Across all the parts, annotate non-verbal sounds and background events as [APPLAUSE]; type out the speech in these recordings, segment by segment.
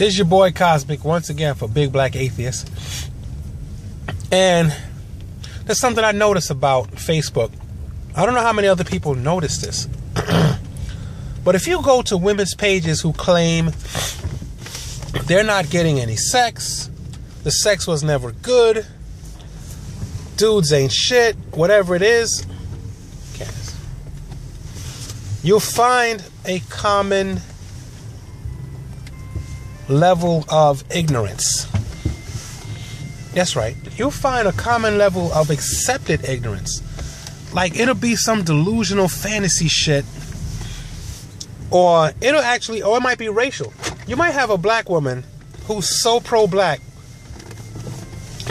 This is your boy Cosmic once again for Big Black Atheist. And there's something I noticed about Facebook. I don't know how many other people notice this. [CLEARS THROAT] but if you go to women's pages who claim they're not getting any sex, the sex was never good, dudes ain't shit, whatever it is, you'll find a common level of ignorance. That's right. You'll find a common level of accepted ignorance. Like it'll be some delusional fantasy shit. Or it'll actually, or it might be racial. You might have a black woman who's so pro black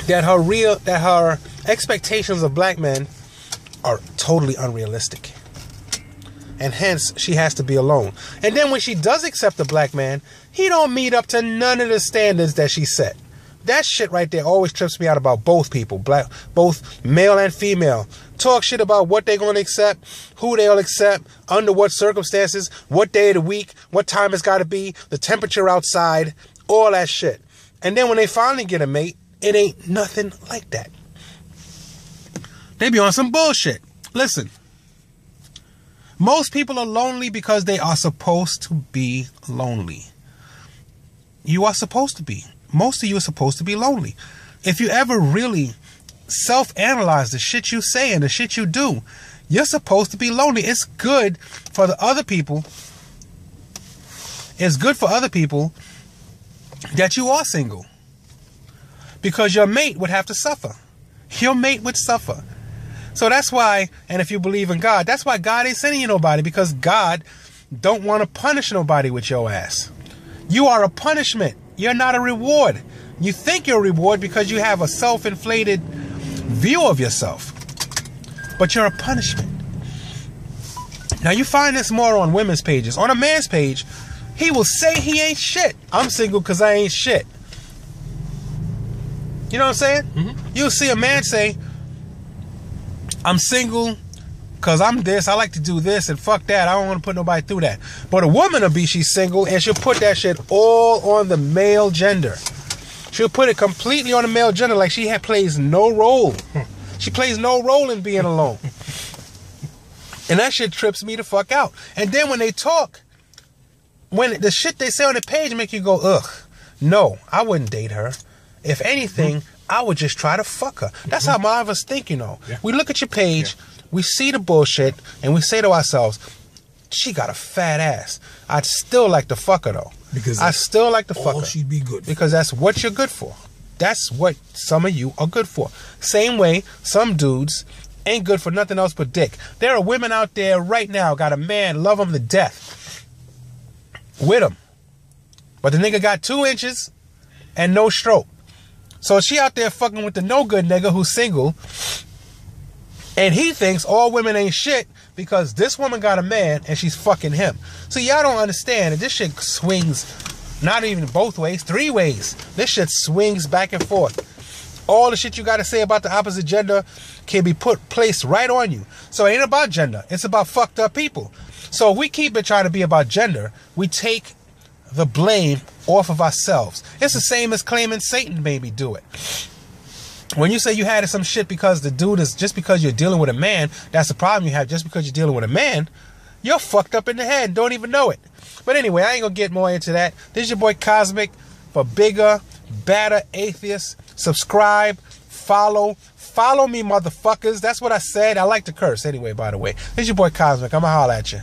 that her real, that her expectations of black men are totally unrealistic and hence she has to be alone. And then when she does accept a black man, he don't meet up to none of the standards that she set. That shit right there always trips me out about both people, black, both male and female. Talk shit about what they're to accept, who they'll accept, under what circumstances, what day of the week, what time it's got to be, the temperature outside, all that shit. And then when they finally get a mate, it ain't nothing like that. They be on some bullshit. Listen, most people are lonely because they are supposed to be lonely. You are supposed to be. Most of you are supposed to be lonely. If you ever really self analyze the shit you say and the shit you do, you're supposed to be lonely. It's good for the other people. It's good for other people that you are single. Because your mate would have to suffer. Your mate would suffer. So that's why, and if you believe in God, that's why God ain't sending you nobody because God don't want to punish nobody with your ass. You are a punishment. You're not a reward. You think you're a reward because you have a self-inflated view of yourself. But you're a punishment. Now you find this more on women's pages. On a man's page, he will say he ain't shit. I'm single because I ain't shit. You know what I'm saying? Mm-hmm. You'll see a man say, I'm single because I'm this. I like to do this and fuck that. I don't want to put nobody through that. But a woman will be she's single and she'll put that shit all on the male gender. She'll put it completely on the male gender like she plays no role. [LAUGHS] She plays no role in being alone. And that shit trips me the fuck out. And then when they talk, when the shit they say on the page make you go, ugh, no, I wouldn't date her. If anything, I would just try to fuck her. That's mm-hmm. how a lot of us think, you know. Yeah. We look at your page, yeah. we see the bullshit, and we say to ourselves, she got a fat ass. I'd still like to fuck her though. Because I still like to fuck her. she'd be good for. Because that's what you're good for. That's what some of you are good for. Same way some dudes ain't good for nothing else but dick. There are women out there right now got a man, love him to death, with him. But the nigga got two inches and no stroke. So she out there fucking with the no good nigga who's single. And he thinks all women ain't shit because this woman got a man and she's fucking him. So y'all don't understand that this shit swings not even both ways, three ways. This shit swings back and forth. All the shit you gotta say about the opposite gender can be put placed right on you. So it ain't about gender. It's about fucked up people. So if we keep it trying to be about gender, we take the blame off of ourselves. It's the same as claiming Satan made me do it. When you say you had some shit because the dude is just because you're dealing with a man, that's the problem you have. Just because you're dealing with a man, you're fucked up in the head, don't even know it. But anyway, I ain't gonna get more into that. This is your boy Cosmic for bigger, better atheists. Subscribe, follow, follow me, motherfuckers. That's what I said. I like to curse anyway, by the way. This is your boy Cosmic. I'ma holler at you.